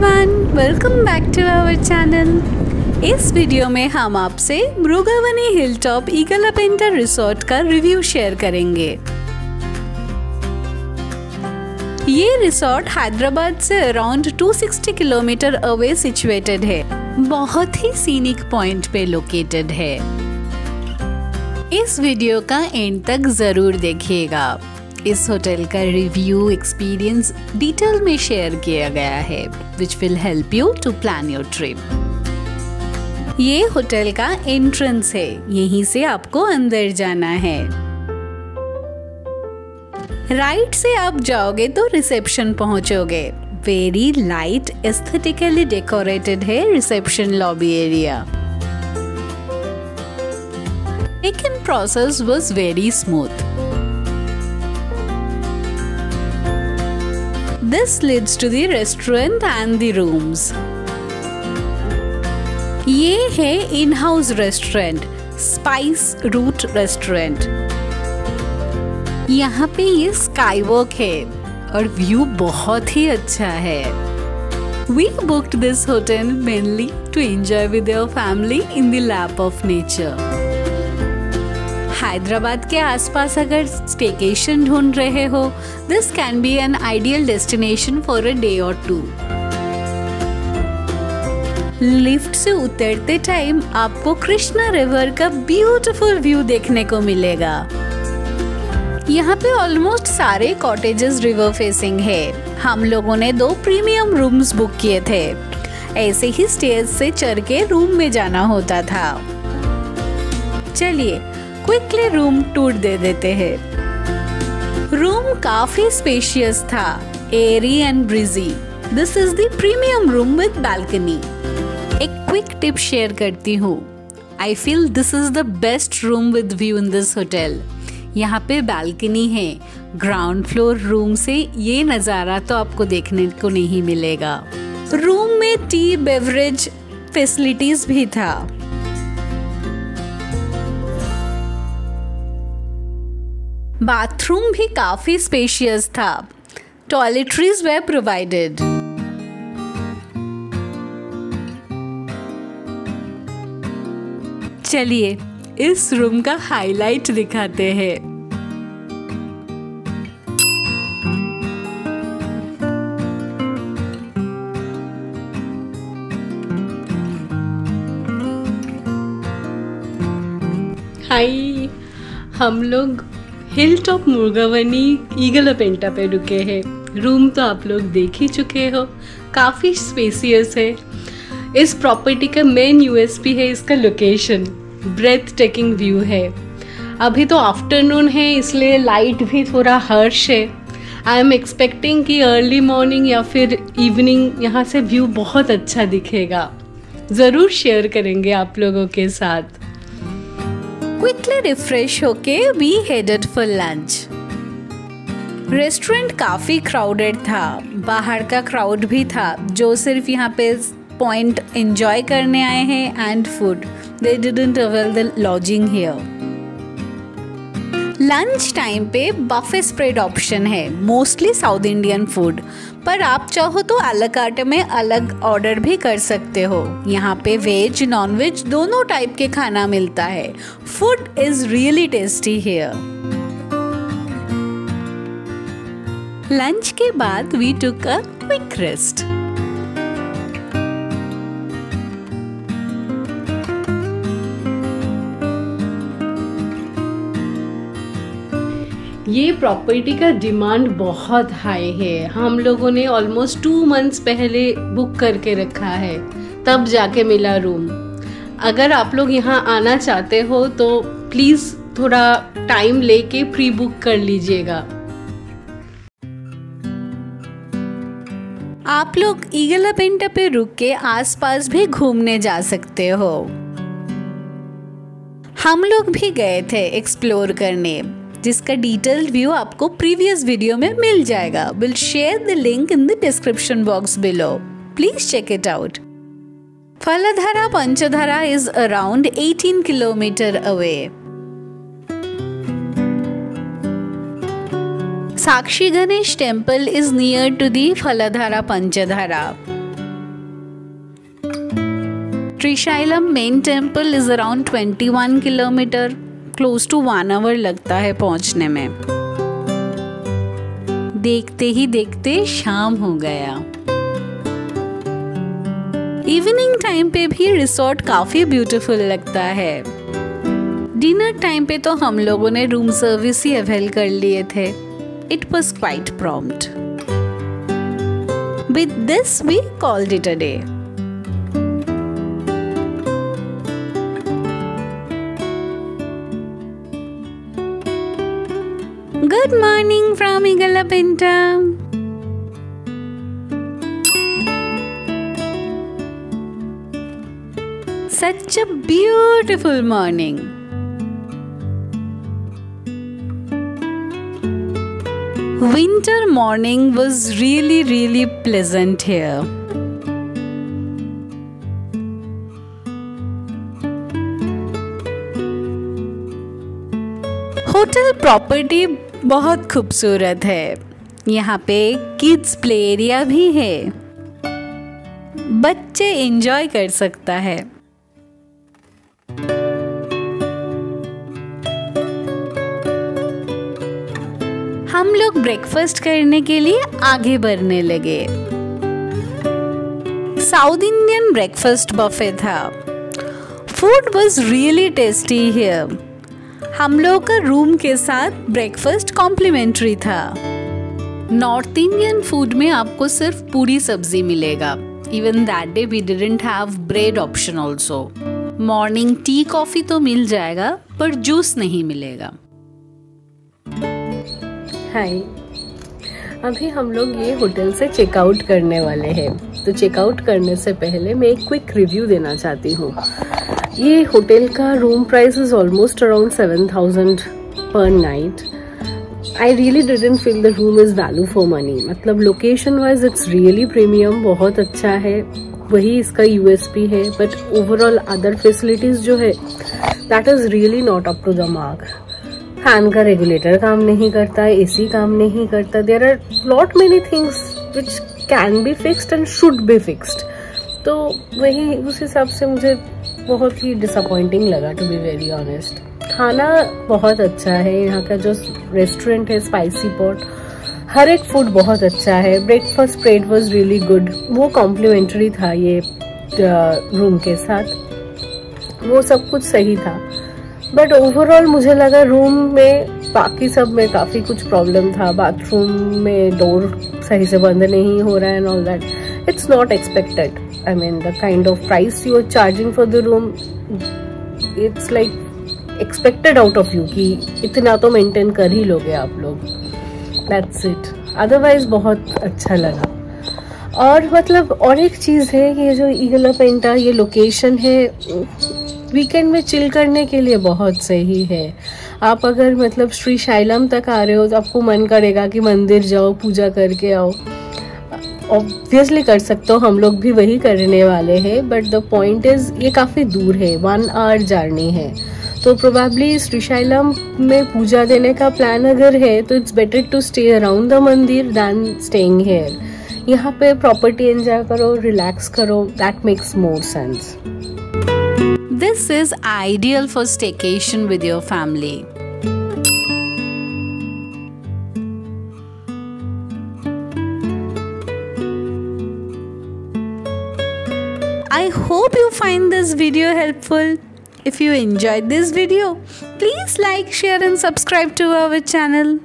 Everyone welcome back to our channel इस video में हम आपसे Mrugavani hill top Eagalapenta resort का रिव्यू शेयर करेंगे। ये रिसोर्ट हैदराबाद से अराउंड 260 किलोमीटर अवे सिचुएटेड है। बहुत ही सीनिक पॉइंट पे लोकेटेड है। इस वीडियो का एंड तक ज़रूर देखिएगा। इस होटल का रिव्यू एक्सपीरियंस डिटेल में शेयर किया गया है which will help you to plan your trip ये होटल का एंट्रेंस है, यहीं से आपको अंदर जाना है। राइट से आप जाओगे तो रिसेप्शन पहुंचोगे। वेरी लाइट एस्थेटिकली डेकोरेटेड है रिसेप्शन लॉबी एरिया लेकिन process was very smooth This leads to the restaurant and the rooms. ये है in house restaurant spice route restaurant यहाँ पे ये स्काई वॉक है और व्यू बहुत ही अच्छा है We booked this hotel mainly to enjoy with your family in the lap of nature. Hyderabad के आसपास अगर स्टेकेशन ढूंढ रहे हो this can be an ideal destination for a day और टू लिफ्ट से उतरते टाइम आपको कृष्णा रिवर का ब्यूटीफुल व्यू देखने को मिलेगा। यहाँ पे ऑलमोस्ट सारे कॉटेजेस रिवर फेसिंग है। हम लोगों ने दो प्रीमियम रूम्स बुक किए थे। ऐसे ही स्टेज से चढ़ के रूम में जाना होता था। चलिए क्विकली रूम टूर दे देते हैं। रूम काफ़ी स्पेशियस था airy and breezy this is the premium room with balcony एक क्विक टिप शेयर करती हूँ। I feel this is the best room with view in this hotel यहाँ पे बालकनी है। ग्राउंड फ्लोर रूम से ये नज़ारा तो आपको देखने को नहीं मिलेगा। रूम में टी बेवरेज फैसिलिटीज़ भी था। बाथरूम भी काफ़ी स्पेशियस था। टॉयलेटरीज वे प्रोवाइडेड चलिए, इस रूम का हाईलाइट दिखाते हैं। हाय हम लोग hill top Mrugavani Eagalapenta पे रुके हैं रूम तो आप लोग देख ही चुके हो काफ़ी स्पेसियस है इस प्रॉपर्टी का मेन यूएसपी है इसका लोकेशन ब्रेथ टेकिंग व्यू है अभी तो आफ्टरनून है इसलिए लाइट भी थोड़ा हर्श है आई एम एक्सपेक्टिंग कि अर्ली मॉर्निंग या फिर इवनिंग यहाँ से व्यू बहुत अच्छा दिखेगा ज़रूर शेयर करेंगे आप लोगों के साथ क्विकली रिफ्रेश होके we headed for lunch restaurant काफ़ी क्राउडेड था। बाहर का क्राउड भी था, जो सिर्फ़ यहाँ पे पॉइंट एंजॉय करने आए हैं and food they didn't avail the lodging here lunch time पे बफे स्प्रेड ऑप्शन है मोस्टली साउथ इंडियन फ़ूड पर आप चाहो तो अलग कार्ट में अलग ऑर्डर भी कर सकते हो। यहाँ पे वेज नॉन वेज दोनों टाइप के खाना मिलता है। Food is really tasty here lunch के बाद we took a quick rest ये प्रॉपर्टी का डिमांड बहुत हाई है। हम लोगों ने ऑलमोस्ट टू मंथ्स पहले बुक करके रखा है। तब जाके मिला रूम अगर आप लोग यहाँ आना चाहते हो तो प्लीज़ थोड़ा टाइम लेके प्री बुक कर लीजिएगा। आप लोग ईगला पेंटा पे रुक के आसपास भी घूमने जा सकते हो। हम लोग भी गए थे एक्सप्लोर करने। जिसका डिटेल्ड व्यू आपको प्रीवियस वीडियो में मिल जाएगा। Will share the link in the description box below please check it out Phaladhara Panchadhara is around 18 kilometre away Sakshi Ganesh temple is near to the Phaladhara Panchadhara. Trishailam main temple is around 21 km, close to 1 hour लगता है पहुँचने में। देखते ही देखते शाम हो गया। Evening time पे भी रिसोर्ट काफ़ी ब्यूटीफुल लगता है। डिनर टाइम पे तो हम लोगों ने रूम सर्विस ही अवेल कर लिए थे। It was quite prompt with this we called it a day Good morning from Igala Pinta. Such a beautiful morning. Winter morning was really, really pleasant here. Hotel property बहुत खूबसूरत है। यहाँ पे kids play area भी है। बच्चे enjoy कर सकता है। हम लोग ब्रेकफास्ट करने के लिए आगे बढ़ने लगे। साउथ इंडियन ब्रेकफास्ट बफे था। Food was really tasty here हम लोग का रूम के साथ ब्रेकफास्ट कॉम्प्लीमेंट्री था। नॉर्थ इंडियन फ़ूड में आपको सिर्फ़ पूरी सब्ज़ी मिलेगा। Even that day we didn't have bread option also morning tea coffee तो मिल जाएगा, पर जूस नहीं मिलेगा। हाय अभी हम लोग ये होटल से चेकआउट करने वाले हैं। तो चेकआउट करने से पहले मैं एक क्विक रिव्यू देना चाहती हूँ। ये होटल का room price is almost around seven thousand per night I really didn't feel the room is value for money मतलब location wise it's really premium बहुत अच्छा है। वही इसका यूएसपी है बट ओवरऑल अदर फैसिलिटीज़ जो है that is really not up to the mark fan का रेगुलेटर काम नहीं करता एसी काम नहीं करता। There are lot many things which can be fixed and should be fixed तो वही उस हिसाब से मुझे बहुत ही डिसअपॉइंटिंग लगा टू बी वेरी ऑनेस्ट खाना बहुत अच्छा है, यहाँ का जो रेस्टोरेंट है स्पाइसी पॉट हर एक फ़ूड बहुत अच्छा है. Breakfast plate was really good वो कॉम्प्लीमेंट्री था ये रूम के साथ. वो सब कुछ सही था. बट ओवरऑल मुझे लगा रूम में बाकी सब में काफ़ी कुछ प्रॉब्लम था. बाथरूम में डोर सही से बंद नहीं हो रहा है and all that it's not expected I mean the kind of price you are charging for the room it's like expected out of you कि इतना तो मेंटेन कर ही लोगे आप लोग. दैट्स इट अदरवाइज़ बहुत अच्छा लगा. और मतलब और एक चीज़ है, ये जो ईगला पेंटा ये लोकेशन है वीकेंड में चिल करने के लिए बहुत सही है। आप अगर मतलब श्री शैलम तक आ रहे हो तो आपको मन करेगा कि मंदिर जाओ, पूजा करके आओ। ऑब्वियसली कर सकते हो, हम लोग भी वही करने वाले हैं बट द पॉइंट इज़ ये काफ़ी दूर है वन आवर जर्नी है। तो प्रोबेबली श्रीशैलम में पूजा देने का प्लान अगर है तो it's better to stay around the mandir than staying here यहाँ पे प्रॉपर्टी एंजॉय करो रिलैक्स करो that makes more sense this is ideal for staycation with your family I hope you find this video helpful If you enjoyed this video, please like, share, and subscribe to our channel.